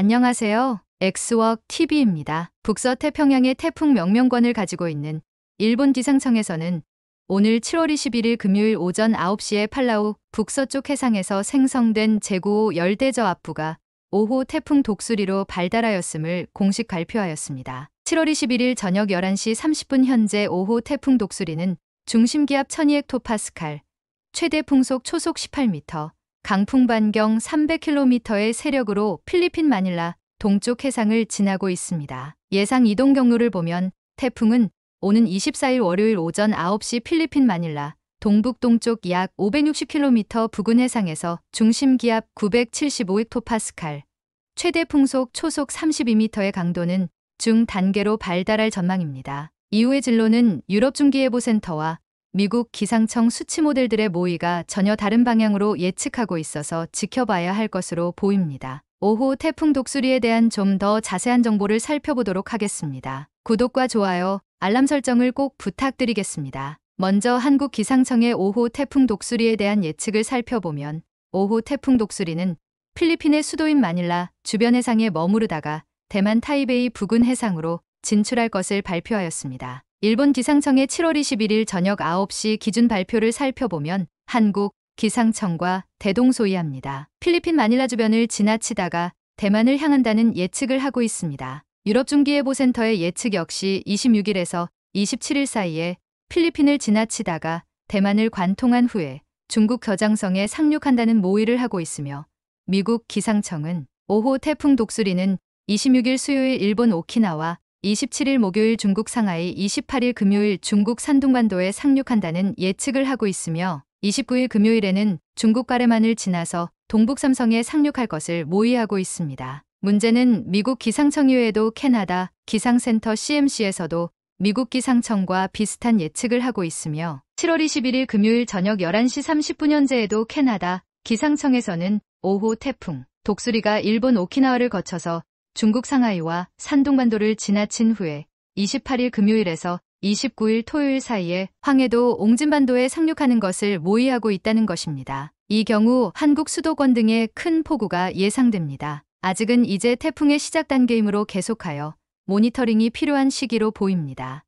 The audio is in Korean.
안녕하세요. 엑스웍 TV입니다. 북서 태평양의 태풍 명명권을 가지고 있는 일본 기상청에서는 오늘 7월 21일 금요일 오전 9시에 팔라우 북서쪽 해상에서 생성된 제9호 열대저압부가 5호 태풍 독수리로 발달하였음을 공식 발표하였습니다. 7월 21일 저녁 11시 30분 현재 5호 태풍 독수리는 중심기압 1200헥토파스칼, 최대 풍속 초속 18m, 강풍 반경 300km의 세력으로 필리핀 마닐라 동쪽 해상을 지나고 있습니다. 예상 이동 경로를 보면 태풍은 오는 24일 월요일 오전 9시 필리핀 마닐라 동북동쪽 약 560km 부근 해상에서 중심 기압 975헥토파스칼, 최대 풍속 초속 32m의 강도는 중 단계로 발달할 전망입니다. 이후의 진로는 유럽 중기예보센터와 미국 기상청 수치 모델들의 모의가 전혀 다른 방향으로 예측하고 있어서 지켜봐야 할 것으로 보입니다. 5호 태풍 독수리에 대한 좀 더 자세한 정보를 살펴보도록 하겠습니다. 구독과 좋아요, 알람 설정을 꼭 부탁드리겠습니다. 먼저 한국 기상청의 5호 태풍 독수리에 대한 예측을 살펴보면 5호 태풍 독수리는 필리핀의 수도인 마닐라 주변 해상에 머무르다가 대만 타이베이 부근 해상으로 진출할 것을 발표하였습니다. 일본 기상청의 7월 21일 저녁 9시 기준 발표를 살펴보면 한국 기상청과 대동소이합니다. 필리핀 마닐라 주변을 지나치다가 대만을 향한다는 예측을 하고 있습니다. 유럽중기예보센터의 예측 역시 26일에서 27일 사이에 필리핀을 지나치다가 대만을 관통한 후에 중국 겨장성에 상륙한다는 모의를 하고 있으며 미국 기상청은 5호 태풍 독수리는 26일 수요일 일본 오키나와 27일 목요일 중국 상하이 28일 금요일 중국 산둥반도에 상륙한다는 예측을 하고 있으며 29일 금요일에는 중국 가르만을 지나서 동북 삼성에 상륙할 것을 모의하고 있습니다. 문제는 미국 기상청 이외에도 캐나다 기상센터 CMC에서도 미국 기상청과 비슷한 예측을 하고 있으며 7월 21일 금요일 저녁 11시 30분 현재에도 캐나다 기상청에서는 5호 태풍 독수리가 일본 오키나와를 거쳐서 중국 상하이와 산둥반도를 지나친 후에 28일 금요일에서 29일 토요일 사이에 황해도 옹진반도에 상륙하는 것을 모의하고 있다는 것입니다. 이 경우 한국 수도권 등의 큰 폭우가 예상됩니다. 아직은 이제 태풍의 시작 단계이므로 계속하여 모니터링이 필요한 시기로 보입니다.